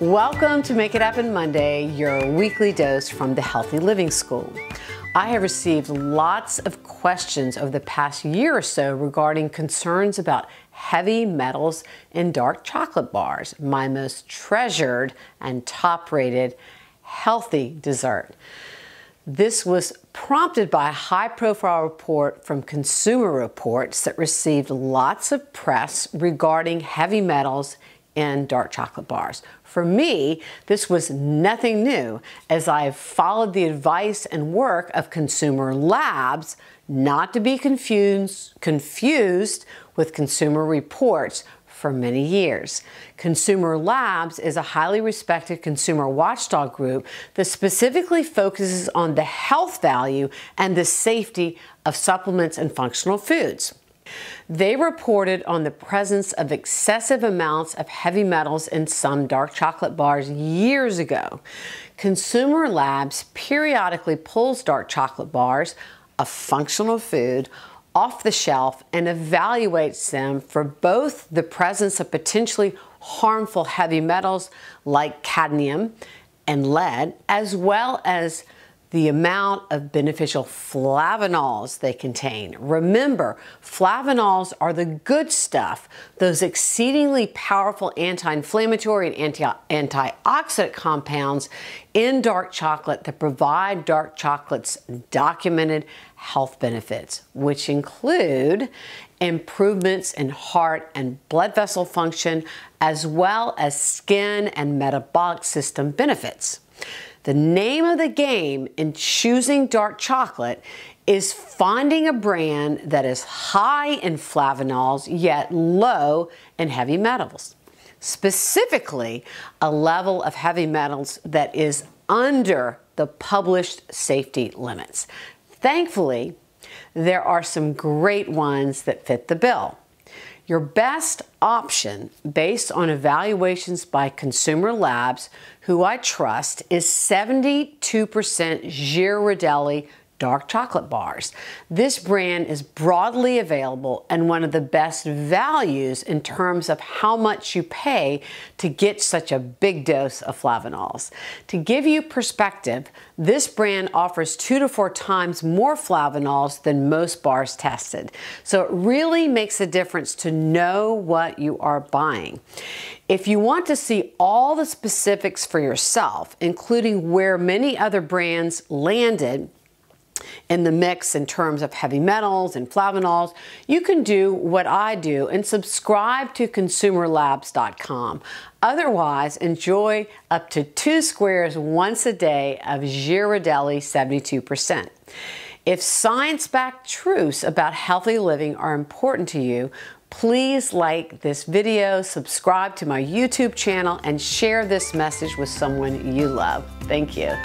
Welcome to Make It Happen Monday, your weekly dose from the Healthy Living School. I have received lots of questions over the past year or so regarding concerns about heavy metals in dark chocolate bars, my most treasured and top rated healthy dessert. This was prompted by a high profile report from Consumer Reports that received lots of press regarding heavy metals in dark chocolate bars. For me, this was nothing new as I have followed the advice and work of Consumer Labs, not to be confused, confused with Consumer Reports for many years. Consumer Labs is a highly respected consumer watchdog group that specifically focuses on the health value and the safety of supplements and functional foods. They reported on the presence of excessive amounts of heavy metals in some dark chocolate bars years ago. Consumer Labs periodically pulls dark chocolate bars, a functional food, off the shelf and evaluates them for both the presence of potentially harmful heavy metals like cadmium and lead, as well as the amount of beneficial flavanols they contain. Remember, flavanols are the good stuff, those exceedingly powerful anti-inflammatory and anti antioxidant compounds in dark chocolate that provide dark chocolate's documented health benefits, which include improvements in heart and blood vessel function, as well as skin and metabolic system benefits. The name of the game in choosing dark chocolate is finding a brand that is high in flavanols yet low in heavy metals. Specifically, a level of heavy metals that is under the published safety limits. Thankfully, there are some great ones that fit the bill. Your best option, based on evaluations by Consumer Labs, who I trust, is 72% Ghirardelli dark chocolate bars. This brand is broadly available and one of the best values in terms of how much you pay to get such a big dose of flavanols. To give you perspective, this brand offers two to four times more flavanols than most bars tested. So it really makes a difference to know what you are buying. If you want to see all the specifics for yourself, including where many other brands landed, in the mix in terms of heavy metals and flavanols, you can do what I do and subscribe to consumerlabs.com. Otherwise, enjoy up to two squares once a day of Ghirardelli 72%. If science backed truths about healthy living are important to you, please like this video, subscribe to my YouTube channel, and share this message with someone you love. Thank you.